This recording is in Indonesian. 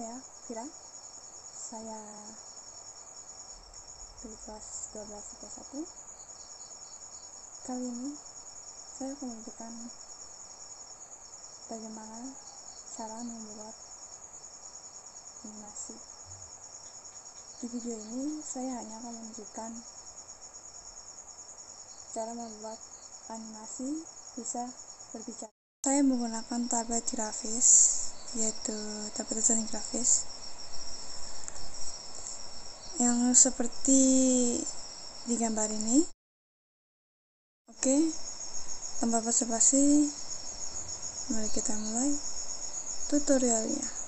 saya Vira saya dari kelas 12 IPA 1 kali ini saya akan menunjukkan bagaimana cara membuat animasi. Di video ini saya hanya akan menunjukkan cara membuat animasi bisa berbicara. Saya menggunakan tablet grafis yaitu tablet desain grafis. Yang seperti di gambar ini. Oke tanpa basa-basi mari kita mulai tutorialnya